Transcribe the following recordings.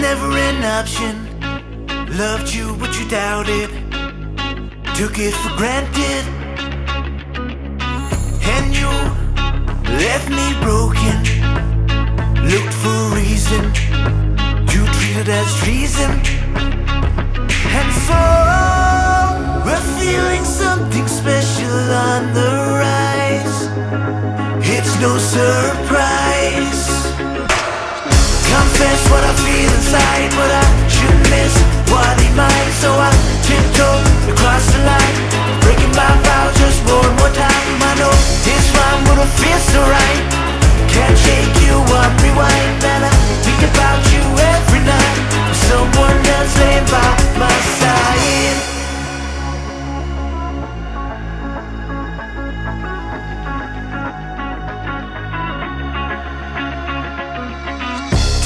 never an option. Loved you, but you doubted. Took it for granted. And you left me broken. Looked for a reason. You treated as treason. And so we're feeling something special on the rise. It's no surprise. Confess what I feel inside, but I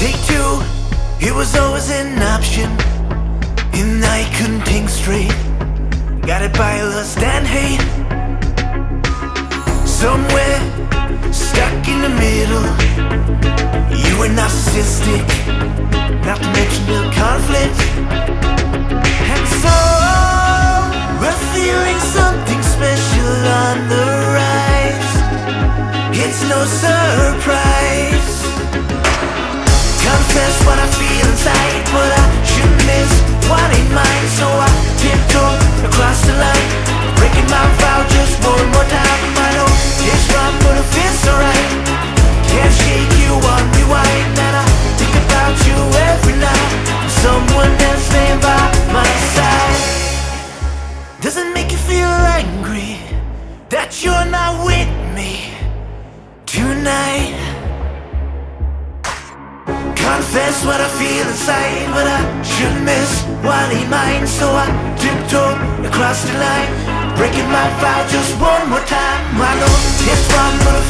Take two, it was always an option. And I couldn't think straight. Got it by lust and hate. Somewhere stuck in the middle. You were narcissistic, not to mention the conflict. And so we're feeling something special on the rise. It's no surprise. Confess what I feel inside, but I should miss what ain't mine. So I tiptoe across the line, breaking my vow just one more time. I know it's wrong, but it feels so right. Can't shake you on rewind, and I think about you every night. Someone else laying by my side. Does it make you feel angry that you're not with me tonight? Confess what I feel inside, but I should miss what he mine. So I tiptoe across the line, breaking my vow just one more time. I know it's wrong, but